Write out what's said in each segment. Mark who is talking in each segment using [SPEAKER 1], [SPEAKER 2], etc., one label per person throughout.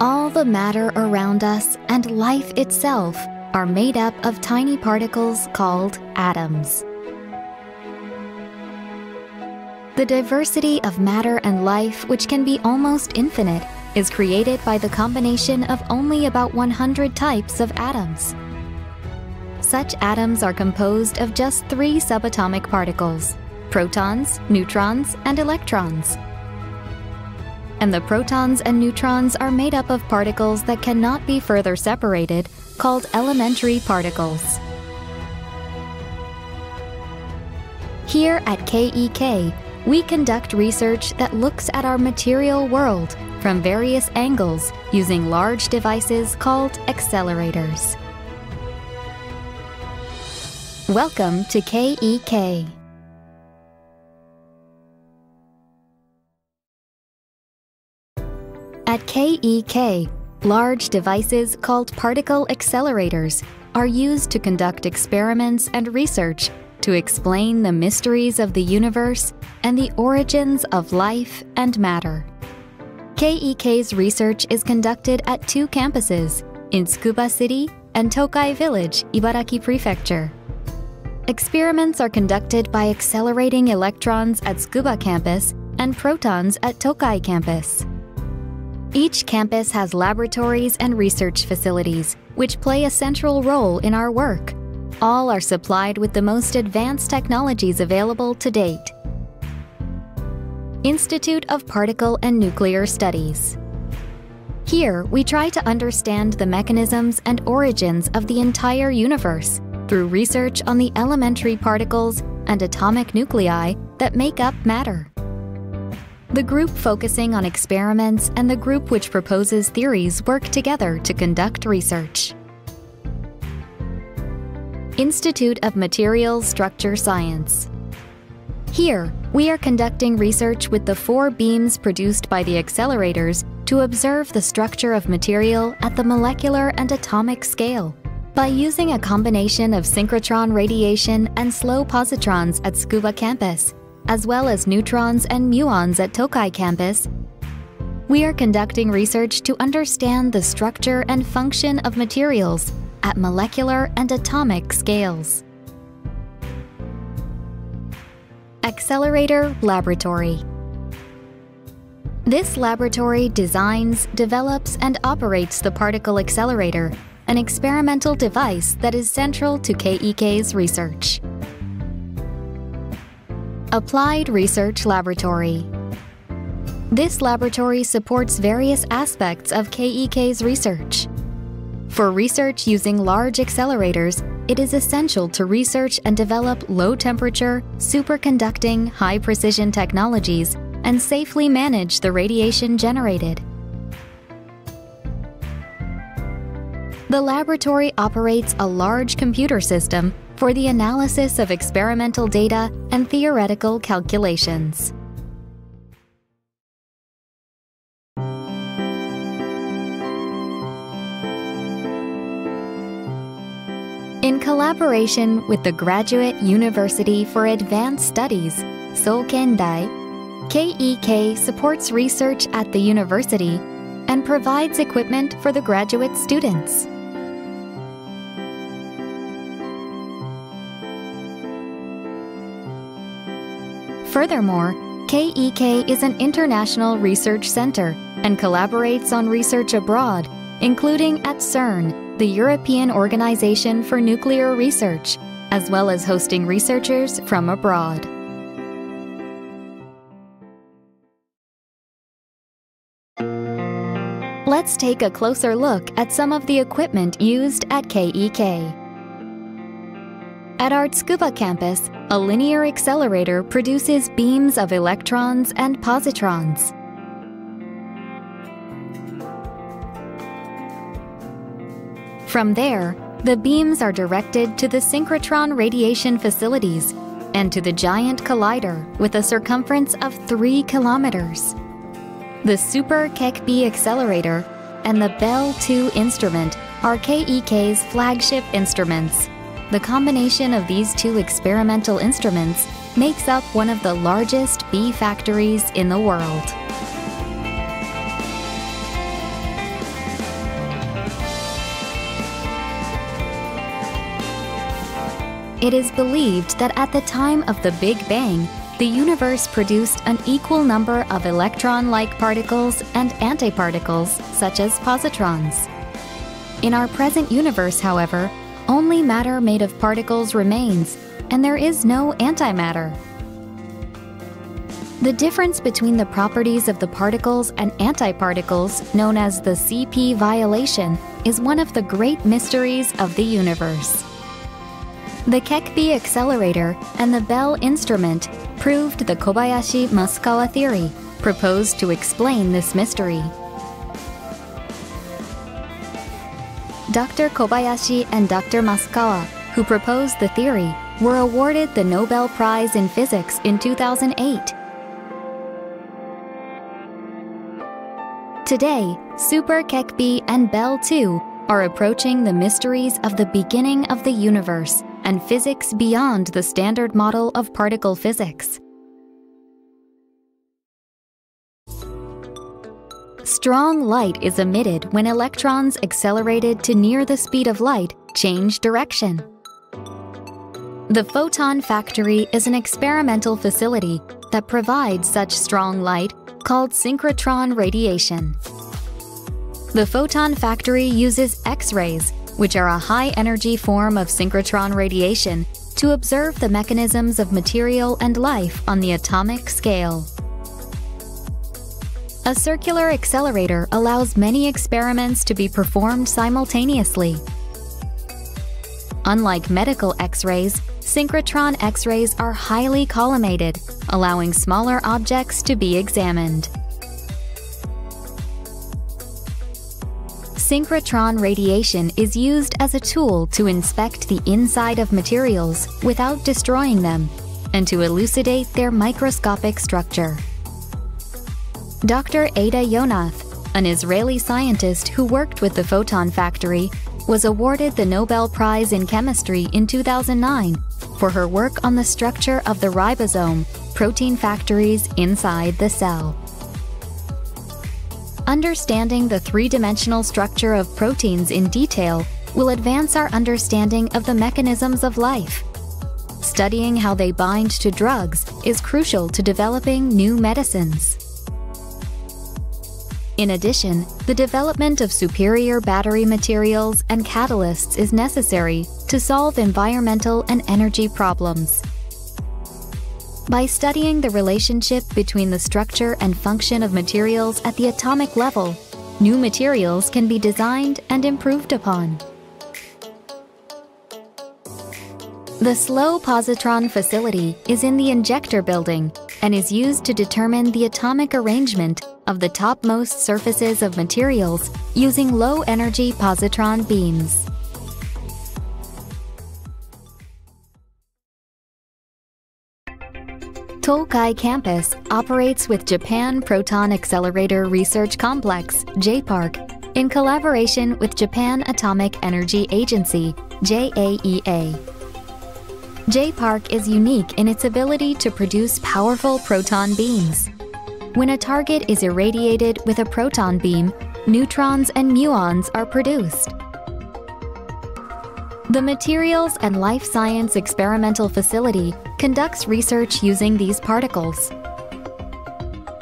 [SPEAKER 1] All the matter around us and life itself are made up of tiny particles called atoms. The diversity of matter and life, which can be almost infinite, is created by the combination of only about 100 types of atoms. Such atoms are composed of just three subatomic particles protons, neutrons, and electrons. And the protons and neutrons are made up of particles that cannot be further separated, called elementary particles. Here at KEK, we conduct research that looks at our material world from various angles using large devices called accelerators. Welcome to KEK. At KEK, large devices called particle accelerators are used to conduct experiments and research to explain the mysteries of the universe and the origins of life and matter. KEK's research is conducted at two campuses in Tsukuba City and Tokai Village, Ibaraki Prefecture. Experiments are conducted by accelerating electrons at Tsukuba campus and protons at Tokai campus. Each campus has laboratories and research facilities, which play a central role in our work. All are supplied with the most advanced technologies available to date. Institute of Particle and Nuclear Studies. Here, we try to understand the mechanisms and origins of the entire universe through research on the elementary particles and atomic nuclei that make up matter. The group focusing on experiments and the group which proposes theories work together to conduct research. Institute of Materials Structure Science. Here, we are conducting research with the four beams produced by the accelerators to observe the structure of material at the molecular and atomic scale. By using a combination of synchrotron radiation and slow positrons at Tsukuba campus, as well as neutrons and muons at Tokai campus, we are conducting research to understand the structure and function of materials at molecular and atomic scales. Accelerator Laboratory This laboratory designs, develops, and operates the particle accelerator, an experimental device that is central to KEK's research. Applied Research Laboratory This laboratory supports various aspects of KEK's research. For research using large accelerators, it is essential to research and develop low temperature, superconducting, high precision technologies and safely manage the radiation generated. The laboratory operates a large computer system for the analysis of experimental data and theoretical calculations. In collaboration with the Graduate University for Advanced Studies, Soukendai, KEK supports research at the university and provides equipment for the graduate students. Furthermore, KEK is an international research center and collaborates on research abroad, including at CERN, the European Organization for Nuclear Research, as well as hosting researchers from abroad. Let's take a closer look at some of the equipment used at KEK. At our Tsukuba campus, a linear accelerator produces beams of electrons and positrons. From there, the beams are directed to the synchrotron radiation facilities and to the giant collider with a circumference of 3 kilometers. The Super KEK-B accelerator and the Belle 2 instrument are KEK's flagship instruments. The combination of these two experimental instruments makes up one of the largest B factories in the world. It is believed that at the time of the Big Bang, the universe produced an equal number of electron like particles and antiparticles, such as positrons. In our present universe, however, only matter made of particles remains, and there is no antimatter. The difference between the properties of the particles and antiparticles, known as the CP violation, is one of the great mysteries of the universe. The KEK-B accelerator and the Belle instrument proved the Kobayashi-Masukawa theory, proposed to explain this mystery. Dr. Kobayashi and Dr. Masukawa, who proposed the theory, were awarded the Nobel Prize in Physics in 2008 Today, Super KEK-B and Belle 2 are approaching the mysteries of the beginning of the universe and physics beyond the standard model of particle physics. Strong light is emitted when electrons accelerated to near the speed of light change direction. The Photon Factory is an experimental facility that provides such strong light called synchrotron radiation. The photon factory uses X-rays, which are a high-energy form of synchrotron radiation, to observe the mechanisms of material and life on the atomic scale. A circular accelerator allows many experiments to be performed simultaneously. Unlike medical X-rays, synchrotron X-rays are highly collimated, allowing smaller objects to be examined. Synchrotron radiation is used as a tool to inspect the inside of materials without destroying them and to elucidate their microscopic structure. Dr. Ada Yonath, an Israeli scientist who worked with the Photon Factory, was awarded the Nobel Prize in Chemistry in 2009 for her work on the structure of the ribosome, protein factories inside the cell. Understanding the three-dimensional structure of proteins in detail will advance our understanding of the mechanisms of life. Studying how they bind to drugs is crucial to developing new medicines. In addition, the development of superior battery materials and catalysts is necessary to solve environmental and energy problems. By studying the relationship between the structure and function of materials at the atomic level, new materials can be designed and improved upon. The Slow Positron facility is in the injector building and is used to determine the atomic arrangement of the topmost surfaces of materials using low-energy positron beams. Tokai Campus operates with Japan Proton Accelerator Research Complex, JPARC, in collaboration with Japan Atomic Energy Agency, JAEA. JPARC is unique in its ability to produce powerful proton beams. When a target is irradiated with a proton beam, neutrons and muons are produced. The Materials and Life Science Experimental Facility conducts research using these particles.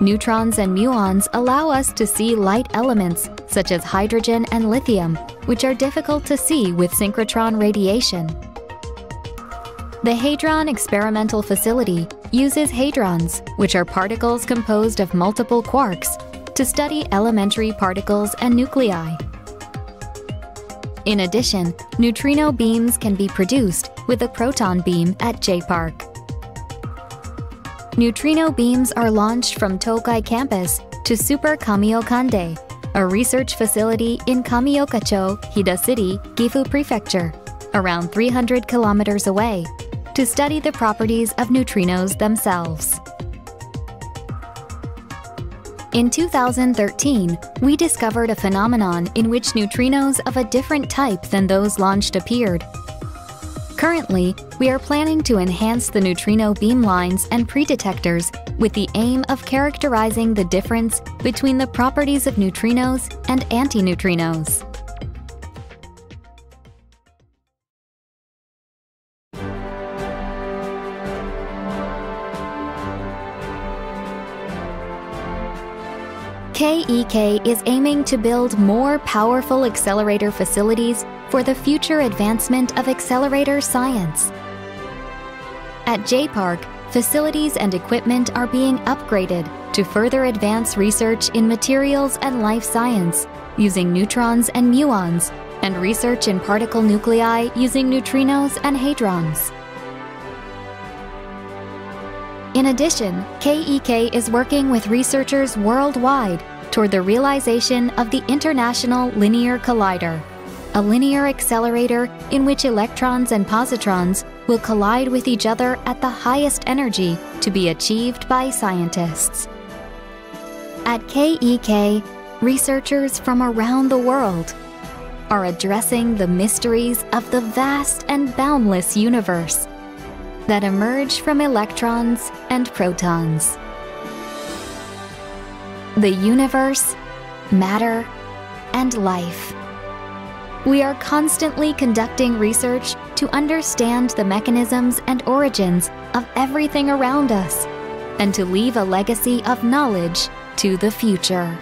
[SPEAKER 1] Neutrons and muons allow us to see light elements such as hydrogen and lithium, which are difficult to see with synchrotron radiation. The Hadron Experimental Facility uses hadrons, which are particles composed of multiple quarks, to study elementary particles and nuclei. In addition, neutrino beams can be produced with a proton beam at JPARC. Neutrino beams are launched from Tokai campus to Super Kamiokande, a research facility in Kamiokacho, Hida City, Gifu Prefecture, around 300 kilometers away, to study the properties of neutrinos themselves. In 2013, we discovered a phenomenon in which neutrinos of a different type than those launched appeared. Currently, we are planning to enhance the neutrino beamlines and predetectors with the aim of characterizing the difference between the properties of neutrinos and antineutrinos. KEK is aiming to build more powerful accelerator facilities for the future advancement of accelerator science. At J-PARC, facilities and equipment are being upgraded to further advance research in materials and life science using neutrons and muons, and research in particle nuclei using neutrinos and hadrons. In addition, KEK is working with researchers worldwide toward the realization of the International Linear Collider, a linear accelerator in which electrons and positrons will collide with each other at the highest energy to be achieved by scientists. At KEK, researchers from around the world are addressing the mysteries of the vast and boundless universe that emerge from electrons and protons. The universe, matter, and life. We are constantly conducting research to understand the mechanisms and origins of everything around us and to leave a legacy of knowledge to the future.